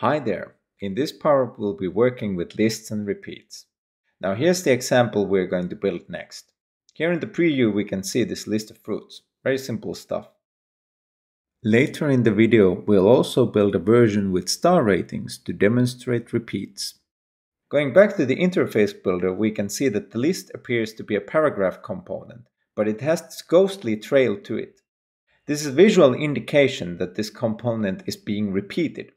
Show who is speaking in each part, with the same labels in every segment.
Speaker 1: Hi there! In this part we'll be working with lists and repeats. Now here's the example we're going to build next. Here in the preview we can see this list of fruits. Very simple stuff. Later in the video we'll also build a version with star ratings to demonstrate repeats. Going back to the interface builder we can see that the list appears to be a paragraph component, but it has this ghostly trail to it. This is a visual indication that this component is being repeated.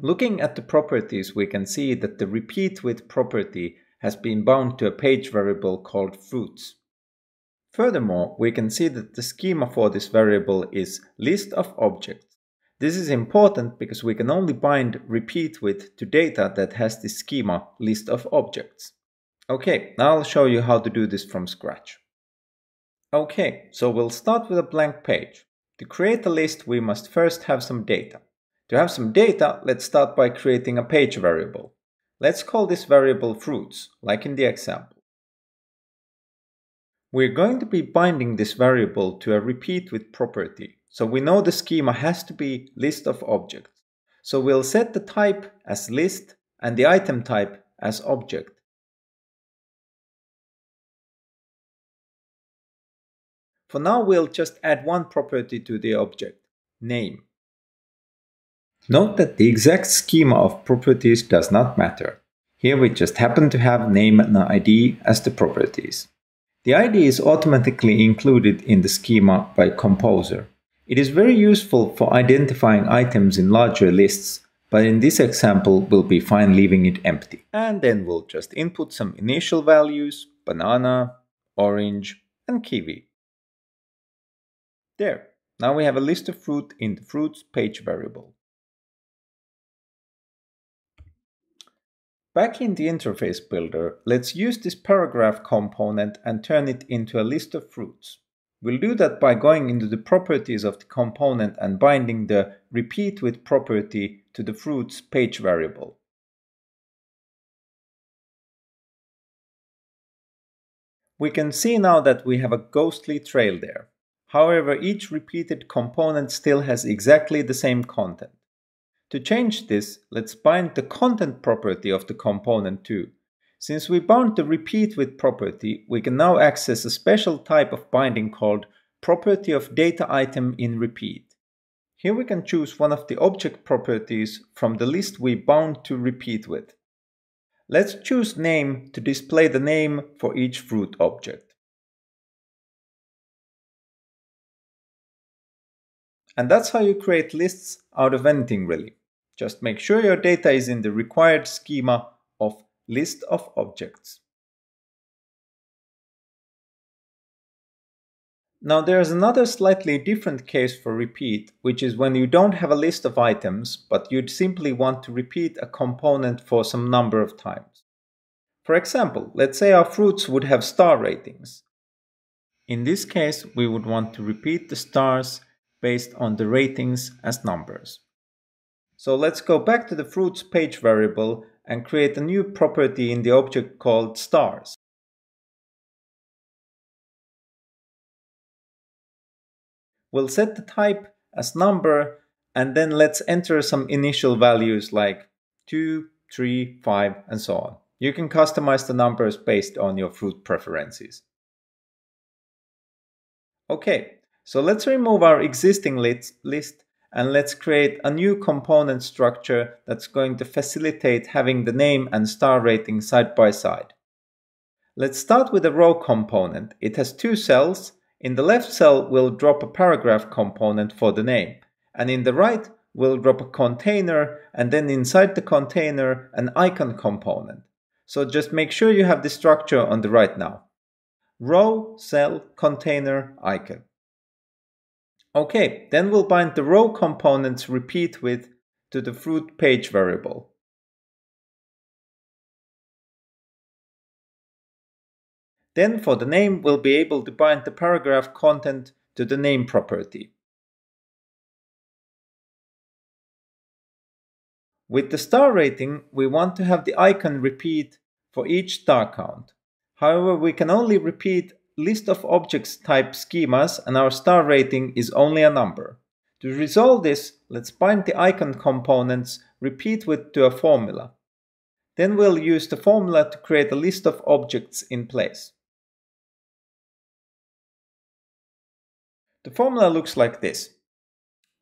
Speaker 1: Looking at the properties, we can see that the repeat with property has been bound to a page variable called fruits. Furthermore, we can see that the schema for this variable is list of objects. This is important because we can only bind repeat with to data that has the schema list of objects. Okay, now I'll show you how to do this from scratch. Okay, so we'll start with a blank page. To create a list, we must first have some data. To have some data, let's start by creating a page variable. Let's call this variable fruits, like in the example. We're going to be binding this variable to a repeat with property, so we know the schema has to be list of objects. So we'll set the type as list and the item type as object. For now we'll just add one property to the object, name. Note that the exact schema of properties does not matter. Here we just happen to have name and ID as the properties. The ID is automatically included in the schema by Composer. It is very useful for identifying items in larger lists, but in this example we'll be fine leaving it empty. And then we'll just input some initial values, banana, orange, and kiwi. There, now we have a list of fruit in the fruits page variable. Back in the interface builder, let's use this paragraph component and turn it into a list of fruits. We'll do that by going into the properties of the component and binding the repeat with property to the fruits page variable. We can see now that we have a ghostly trail there. However, each repeated component still has exactly the same content. To change this, let's bind the content property of the component too. Since we bound the repeat with property, we can now access a special type of binding called property of data item in repeat. Here we can choose one of the object properties from the list we bound to repeat with. Let's choose name to display the name for each fruit object. And that's how you create lists out of anything really. Just make sure your data is in the required schema of list of objects. Now there's another slightly different case for repeat, which is when you don't have a list of items, but you'd simply want to repeat a component for some number of times. For example, let's say our fruits would have star ratings. In this case, we would want to repeat the stars based on the ratings as numbers. So let's go back to the fruits page variable and create a new property in the object called stars. We'll set the type as number and then let's enter some initial values like 2, 3, 5 and so on. You can customize the numbers based on your fruit preferences. Okay, so let's remove our existing list, and let's create a new component structure that's going to facilitate having the name and star rating side by side. Let's start with a row component. It has two cells. In the left cell, we'll drop a paragraph component for the name. And in the right, we'll drop a container and then inside the container, an icon component. So just make sure you have the structure on the right now. Row, cell, container, icon. Okay, then we'll bind the row components repeat with to the fruit page variable. Then for the name, we'll be able to bind the paragraph content to the name property. With the star rating, we want to have the icon repeat for each star count. However, we can only repeat list of objects type schemas and our star rating is only a number. To resolve this, let's bind the icon components repeat with to a formula. Then we'll use the formula to create a list of objects in place. The formula looks like this.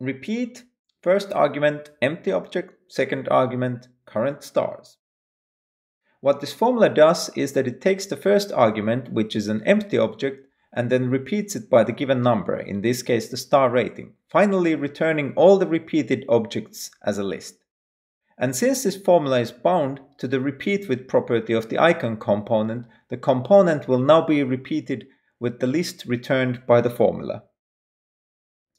Speaker 1: Repeat, first argument, empty object, second argument, current stars. What this formula does is that it takes the first argument, which is an empty object, and then repeats it by the given number, in this case the star rating, finally returning all the repeated objects as a list. And since this formula is bound to the repeat with property of the icon component, the component will now be repeated with the list returned by the formula.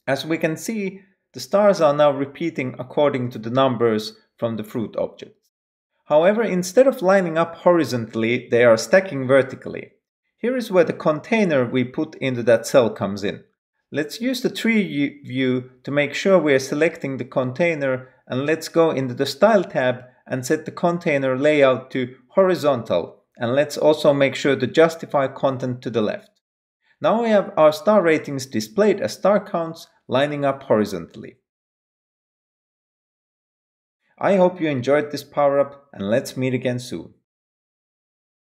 Speaker 1: As we can see, the stars are now repeating according to the numbers from the fruit object. However, instead of lining up horizontally, they are stacking vertically. Here is where the container we put into that cell comes in. Let's use the tree view to make sure we are selecting the container and let's go into the style tab and set the container layout to horizontal and let's also make sure to justify content to the left. Now we have our star ratings displayed as star counts lining up horizontally. I hope you enjoyed this power up and let's meet again soon.